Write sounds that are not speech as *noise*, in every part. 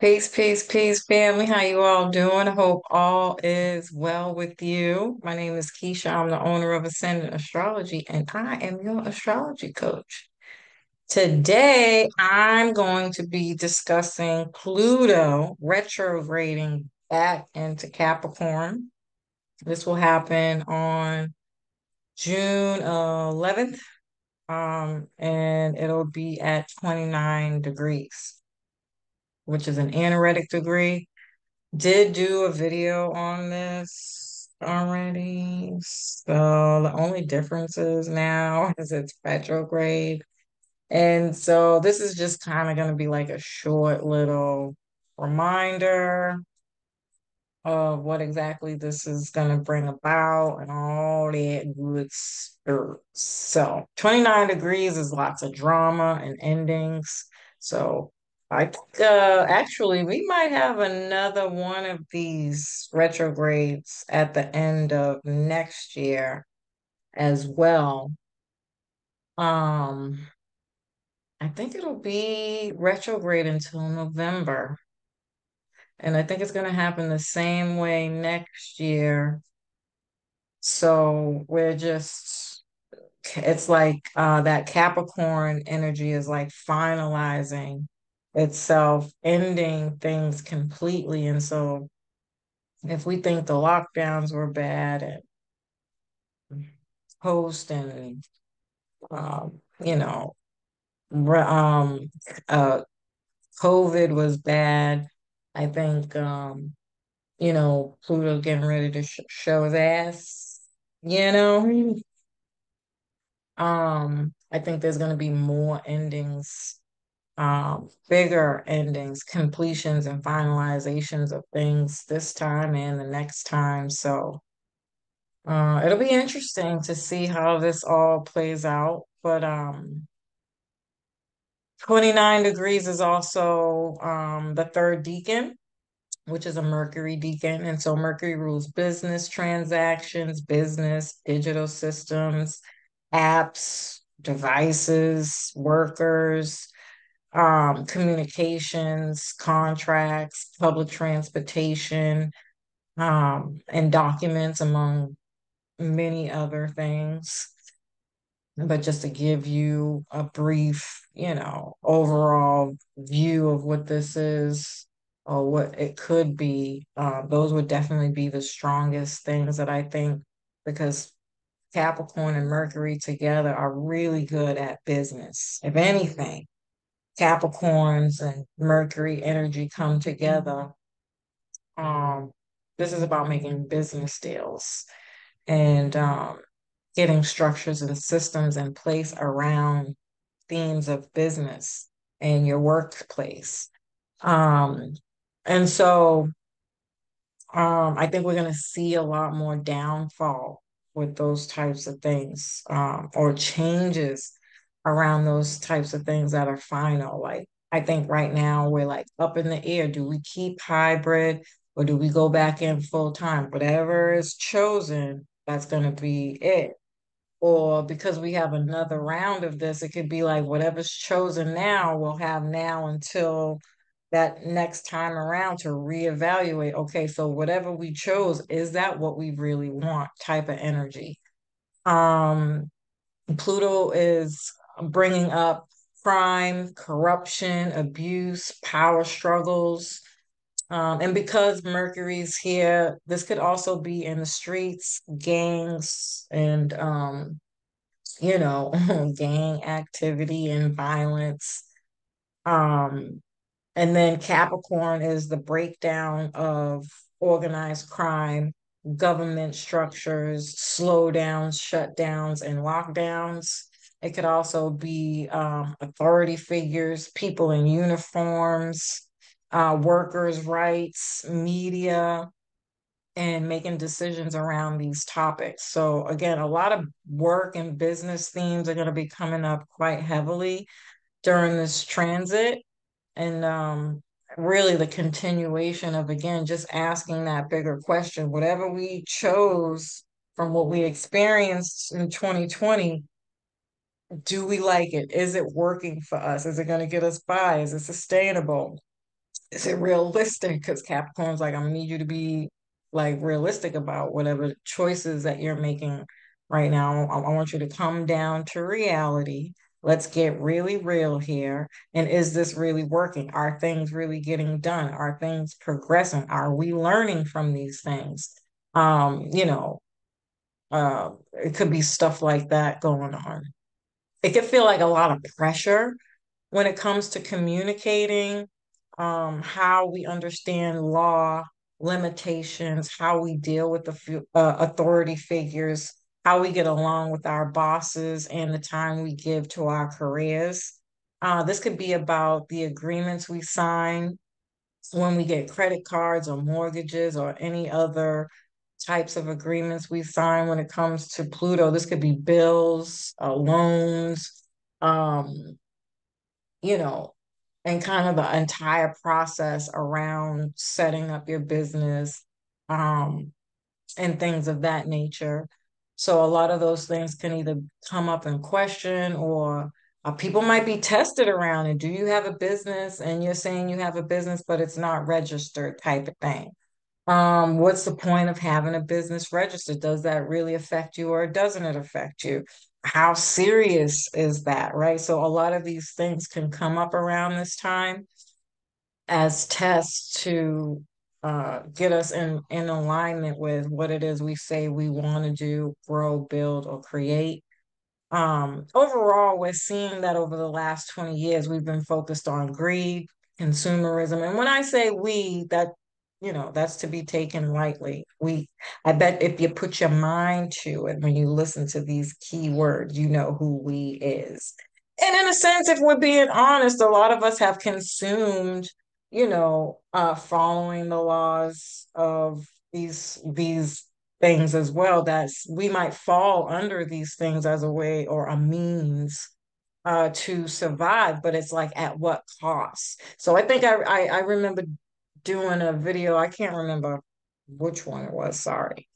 Peace, peace, peace, family. How you all doing? Hope all is well with you. My name is Kheisha. I'm the owner of Ascending Astrology, and I am your astrology coach. Today, I'm going to be discussing Pluto retrograding back into Capricorn. This will happen on June 11th, um, and it'll be at 29 degrees which is an anaretic degree. Did do a video on this already. So the only difference is now *laughs* is it's retrograde. And so this is just kind of going to be like a short little reminder of what exactly this is going to bring about and all that good stuff. So 29 degrees is lots of drama and endings. So I think uh, actually we might have another one of these retrogrades at the end of next year as well. Um, I think it'll be retrograde until November. And I think it's going to happen the same way next year. So we're just, it's like uh, that Capricorn energy is like finalizing itself, ending things completely. And so if we think the lockdowns were bad and post and, um, you know, um, uh, COVID was bad, I think, um, you know, Pluto getting ready to sh show his ass, you know. Um, I think there's going to be more endings um, bigger endings, completions, and finalizations of things this time and the next time. So uh, it'll be interesting to see how this all plays out. But um, 29 degrees is also um, the third decan, which is a Mercury decan. And so Mercury rules business transactions, business, digital systems, apps, devices, workers um, communications, contracts, public transportation, um, and documents, among many other things. But just to give you a brief, you know, overall view of what this is or what it could be, uh, those would definitely be the strongest things that I think because Capricorn and Mercury together are really good at business. If anything, Capricorns and Mercury energy come together. Um, this is about making business deals and um, getting structures and systems in place around themes of business and your workplace. Um, and so um, I think we're going to see a lot more downfall with those types of things um, or changes around those types of things that are final. Like I think right now we're like up in the air. Do we keep hybrid or do we go back in full time? Whatever is chosen, that's going to be it. Or because we have another round of this, it could be like whatever's chosen now, we'll have now until that next time around to reevaluate. Okay, so whatever we chose, is that what we really want? Type of energy. Um, Pluto is bringing up crime, corruption, abuse, power struggles. Um, and because Mercury's here, this could also be in the streets, gangs, and, um, you know, *laughs* gang activity and violence. Um, and then Capricorn is the breakdown of organized crime, government structures, slowdowns, shutdowns, and lockdowns. It could also be um, authority figures, people in uniforms, uh, workers' rights, media, and making decisions around these topics. So again, a lot of work and business themes are going to be coming up quite heavily during this transit. And um, really the continuation of, again, just asking that bigger question. Whatever we chose from what we experienced in 2020, do we like it? Is it working for us? Is it going to get us by? Is it sustainable? Is it realistic? Because Capricorn's like, I'm gonna need you to be like realistic about whatever choices that you're making right now. I, I want you to come down to reality. Let's get really real here. And is this really working? Are things really getting done? Are things progressing? Are we learning from these things? Um, you know, uh, it could be stuff like that going on. It could feel like a lot of pressure when it comes to communicating, um, how we understand law limitations, how we deal with the uh, authority figures, how we get along with our bosses, and the time we give to our careers. Uh, this could be about the agreements we sign when we get credit cards or mortgages or any other types of agreements we sign when it comes to Pluto. This could be bills, uh, loans, um, you know, and kind of the entire process around setting up your business um, and things of that nature. So a lot of those things can either come up in question or uh, people might be tested around it. Do you have a business and you're saying you have a business, but it's not registered type of thing? Um, what's the point of having a business registered? Does that really affect you or doesn't it affect you? How serious is that, right? So a lot of these things can come up around this time as tests to uh, get us in, in alignment with what it is we say we want to do, grow, build, or create. Um, overall, we're seeing that over the last 20 years, we've been focused on greed, consumerism. And when I say we, that you know, that's to be taken lightly. We, I bet if you put your mind to it, when you listen to these key words, you know who we is. And in a sense, if we're being honest, a lot of us have consumed, you know, uh, following the laws of these these things as well. That we might fall under these things as a way or a means uh, to survive, but it's like at what cost? So I think I, I, I remember doing a video. I can't remember which one it was, sorry.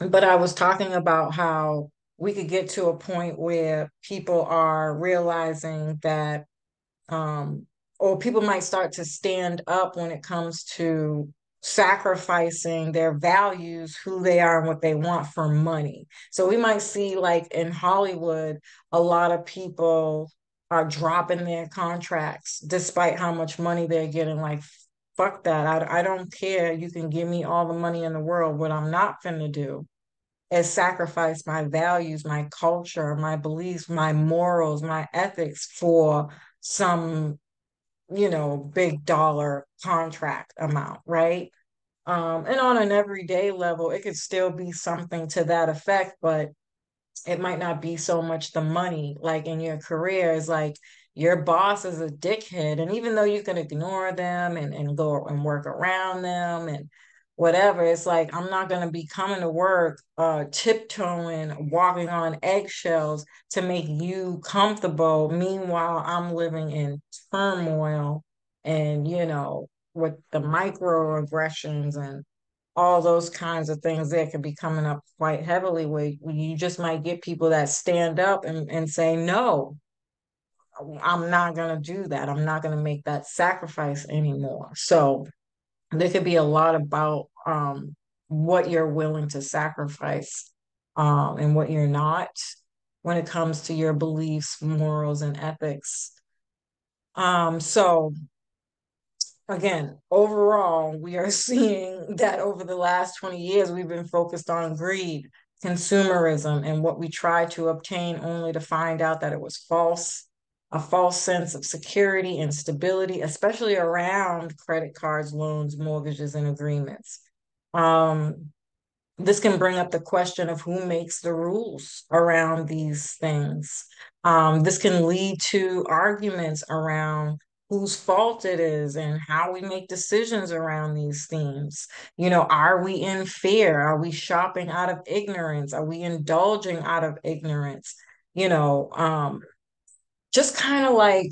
But I was talking about how we could get to a point where people are realizing that um or people might start to stand up when it comes to sacrificing their values, who they are, and what they want for money. So we might see, like in Hollywood, a lot of people are dropping their contracts despite how much money they're getting, like fuck that. I, I don't care. You can give me all the money in the world. What I'm not finna do is sacrifice my values, my culture, my beliefs, my morals, my ethics for some, you know, big dollar contract amount, right? Um, and on an everyday level, it could still be something to that effect, but it might not be so much the money. Like in your career, is like your boss is a dickhead. And even though you can ignore them and, and go and work around them and whatever, it's like, I'm not going to be coming to work uh, tiptoeing, walking on eggshells to make you comfortable. Meanwhile, I'm living in turmoil and, you know, with the microaggressions and all those kinds of things that could be coming up quite heavily where you just might get people that stand up and, and say no I'm not going to do that. I'm not going to make that sacrifice anymore. So there could be a lot about um, what you're willing to sacrifice um, and what you're not when it comes to your beliefs, morals, and ethics. Um, so again, overall, we are *laughs* seeing that over the last 20 years, we've been focused on greed, consumerism, and what we tried to obtain only to find out that it was false a false sense of security and stability, especially around credit cards, loans, mortgages, and agreements. Um, this can bring up the question of who makes the rules around these things. Um, this can lead to arguments around whose fault it is and how we make decisions around these themes. You know, are we in fear? Are we shopping out of ignorance? Are we indulging out of ignorance? You know, um, just kind of like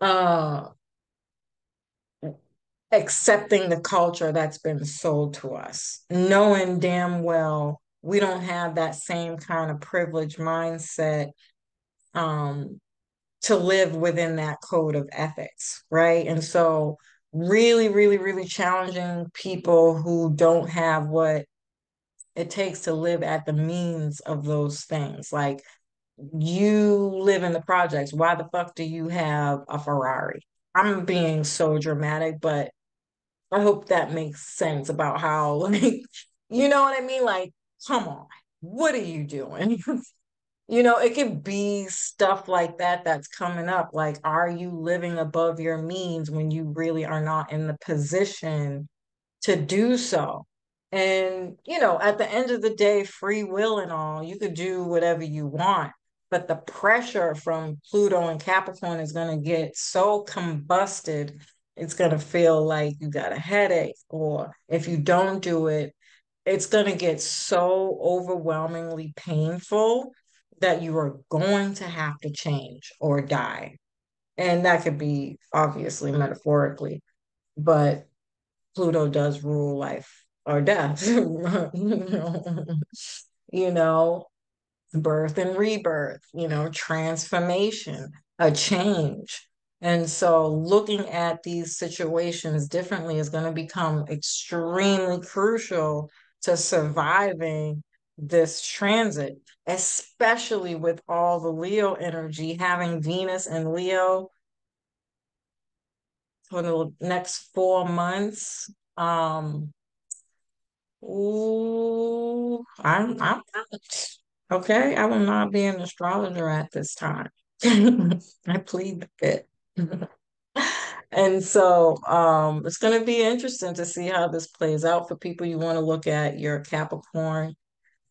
uh accepting the culture that's been sold to us, knowing damn well we don't have that same kind of privileged mindset um, to live within that code of ethics, right? And so, really, really, really challenging people who don't have what it takes to live at the means of those things. Like, you live in the projects. Why the fuck do you have a Ferrari? I'm being so dramatic, but I hope that makes sense about how, *laughs* like, you know what I mean? Like, come on, what are you doing? *laughs* you know, it could be stuff like that that's coming up. Like, are you living above your means when you really are not in the position to do so? And, you know, at the end of the day, free will and all, you could do whatever you want. But the pressure from Pluto and Capricorn is going to get so combusted it's going to feel like you got a headache, or if you don't do it, it's going to get so overwhelmingly painful that you are going to have to change or die. And that could be obviously metaphorically, but Pluto does rule life or death. *laughs* you know, birth and rebirth, you know, transformation, a change. And so looking at these situations differently is going to become extremely crucial to surviving this transit, especially with all the Leo energy, having Venus and Leo for the next four months. Um, ooh, I'm, I'm out. Okay, I will not be an astrologer at this time. *laughs* I plead the fifth. *laughs* and so um, it's going to be interesting to see how this plays out for people. You want to look at your Capricorn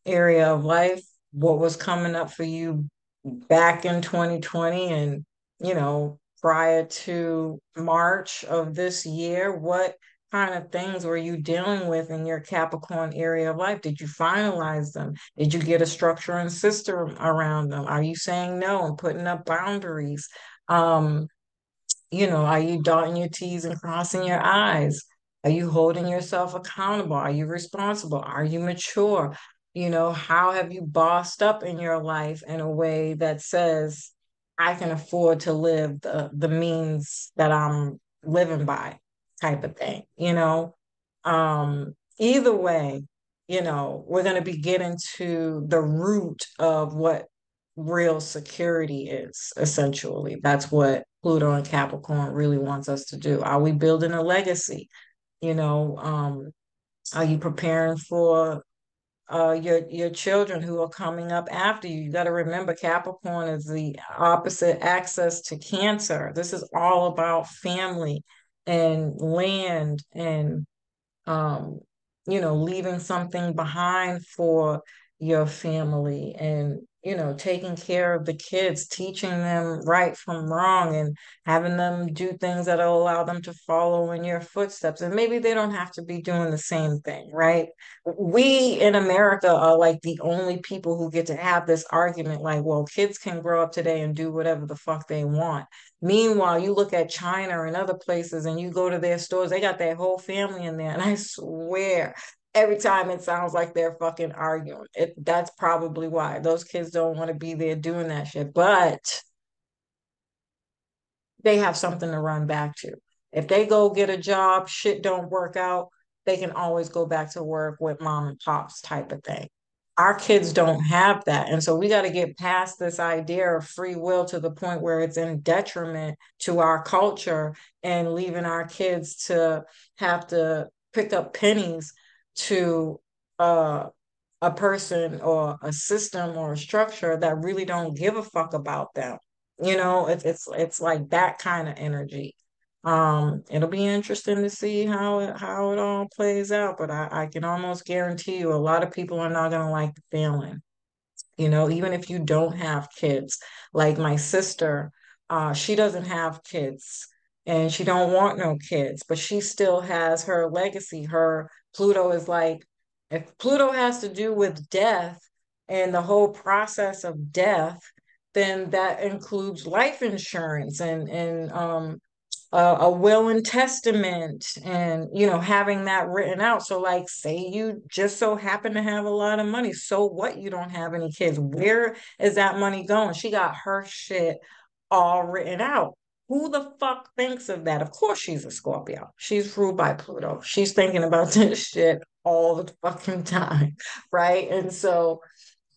area of life, what was coming up for you back in 2020 and, you know, prior to March of this year, what kind of things were you dealing with in your Capricorn area of life? Did you finalize them? Did you get a structure and system around them? Are you saying no and putting up boundaries? Um, you know, are you dotting your T's and crossing your I's? Are you holding yourself accountable? Are you responsible? Are you mature? You know, how have you bossed up in your life in a way that says, I can afford to live the, the means that I'm living by, type of thing, you know? Um, either way, you know, we're going to be getting to the root of what real security is, essentially. That's what Pluto and Capricorn really wants us to do. Are we building a legacy? You know, um, are you preparing for uh, your your children who are coming up after you? You got to remember Capricorn is the opposite axis to Cancer. This is all about family and land and um, you know, leaving something behind for your family and you know, taking care of the kids, teaching them right from wrong, and having them do things that'll allow them to follow in your footsteps. And maybe they don't have to be doing the same thing, right? We in America are like the only people who get to have this argument like, well, kids can grow up today and do whatever the fuck they want. Meanwhile, you look at China and other places and you go to their stores, they got their whole family in there. And I swear, every time it sounds like they're fucking arguing. It that's probably why those kids don't want to be there doing that shit. But they have something to run back to. If they go get a job, shit don't work out, they can always go back to work with mom and pops type of thing. Our kids don't have that. And so we got to get past this idea of free will to the point where it's in detriment to our culture and leaving our kids to have to pick up pennies to uh, a person or a system or a structure that really don't give a fuck about them. You know, it's it's it's like that kind of energy. Um, it'll be interesting to see how it how it all plays out, but I, I can almost guarantee you a lot of people are not gonna like the feeling. You know, even if you don't have kids, like my sister, uh, she doesn't have kids and she don't want no kids, but she still has her legacy. Her Pluto is like, if Pluto has to do with death and the whole process of death, then that includes life insurance and and um a, a will and testament and you know having that written out. So like say you just so happen to have a lot of money so what? You don't have any kids. Where is that money going? She got her shit all written out who the fuck thinks of that of course she's a scorpio she's ruled by pluto she's thinking about *laughs* this shit all the fucking time right and so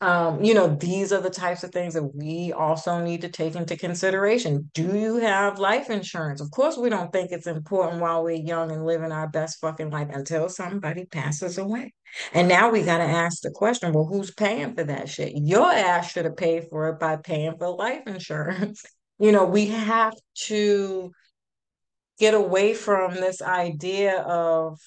um, you know, these are the types of things that we also need to take into consideration. Do you have life insurance? Of course, we don't think it's important while we're young and living our best fucking life until somebody passes away. And now we got to ask the question well, who's paying for that shit? Your ass should have paid for it by paying for life insurance. *laughs* you know, we have to get away from this idea of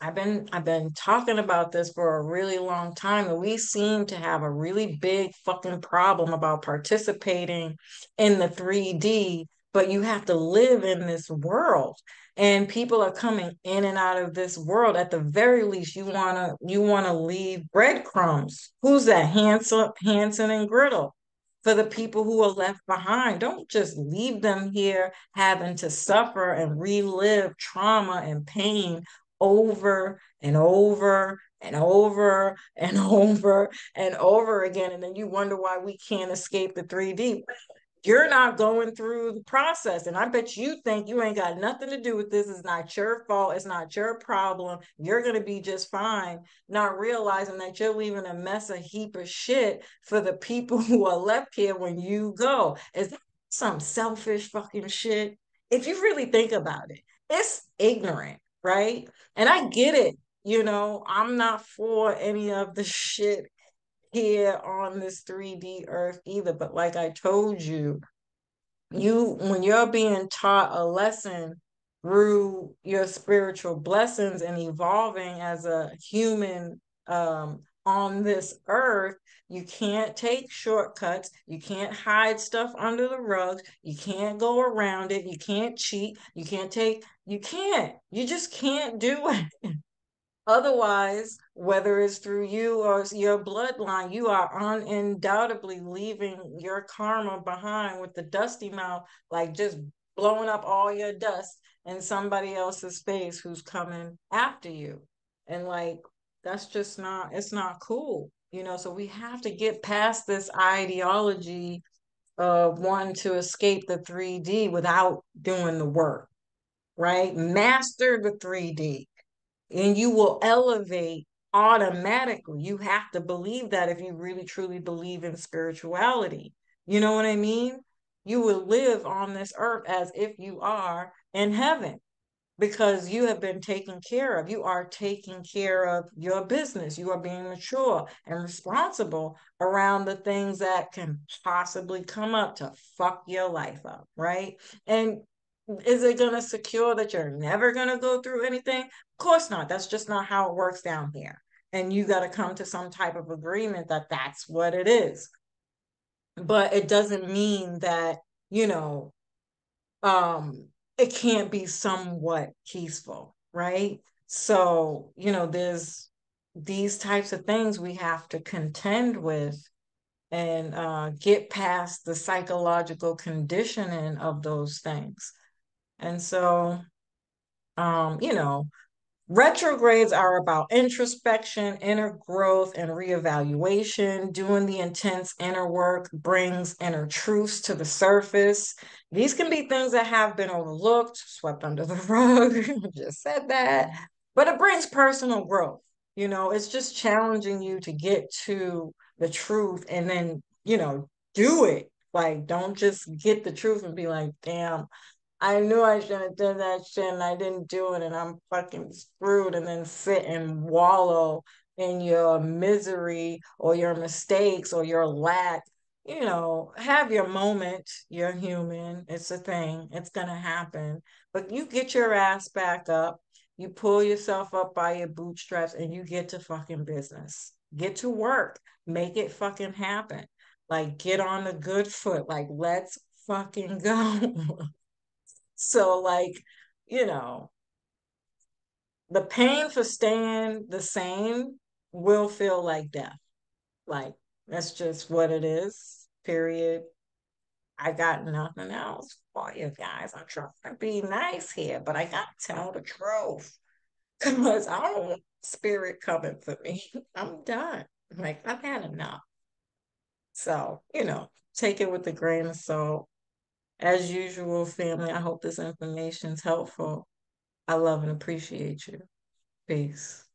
I've been I've been talking about this for a really long time, and we seem to have a really big fucking problem about participating in the 3D, but you have to live in this world. And people are coming in and out of this world. At the very least, you wanna you wanna leave breadcrumbs. Who's that? Hanson, Hanson and Gretel for the people who are left behind. Don't just leave them here having to suffer and relive trauma and pain over and over and over and *laughs* over and over again. And then you wonder why we can't escape the 3D. You're not going through the process. And I bet you think you ain't got nothing to do with this. It's not your fault. It's not your problem. You're going to be just fine, not realizing that you're leaving a mess, a heap of shit for the people *laughs* who are left here when you go. Is that some selfish fucking shit? If you really think about it, it's ignorant right? And I get it. You know, I'm not for any of the shit here on this 3D earth either. But like I told you, you when you're being taught a lesson through your spiritual blessings and evolving as a human um, on this earth, you can't take shortcuts. You can't hide stuff under the rugs. You can't go around it. You can't cheat. You can't take, you can't. You just can't do *laughs* it. Otherwise, whether it's through you or your bloodline, you are undoubtedly leaving your karma behind with the dusty mouth, like just blowing up all your dust in somebody else's face who's coming after you. And like, that's just not, it's not cool you know? So we have to get past this ideology of wanting to escape the 3d without doing the work right? Master the 3d and you will elevate automatically you have to believe that if you really truly believe in spirituality you know what i mean you will live on this earth as if you are in heaven because you have been taken care of. You are taking care of your business. You are being mature and responsible around the things that can possibly come up to fuck your life up, right? And is it going to secure that you're never going to go through anything? Course not. That's just not how it works down here. And you got to come to some type of agreement that that's what it is. But it doesn't mean that, you know, um it can't be somewhat peaceful, right? So, you know, there's these types of things we have to contend with and uh, get past the psychological conditioning of those things. And so, um, you know, Retrogrades are about introspection, inner growth, and reevaluation. Doing the intense inner work brings inner truths to the surface. These can be things that have been overlooked, swept under the *laughs* rug. just said that. But it brings personal growth. You know, it's just challenging you to get to the truth and then, you know, do it. Like, don't just get the truth and be like, damn, I knew I shouldn't have done that shit and I didn't do it and I'm fucking screwed and then sit and wallow in your misery or your mistakes or your lack. You know, have your moment. You're human. It's a thing. It's going to happen. But you get your ass back up. You pull yourself up by your bootstraps and you get to fucking business. Get to work. Make it fucking happen. Like, get on the good foot. Like, let's fucking go. *laughs* so, like, you know, the pain for staying the same will feel like death. Like, that's just what it is, period. I got nothing else for you guys. I'm trying to be nice here, but I got to tell the truth *laughs* because I don't want spirit coming for me. *laughs* I'm done. Like, I've had enough. So, you know, take it with a grain of salt. As usual, family, I hope this information is helpful. I love and appreciate you. Peace.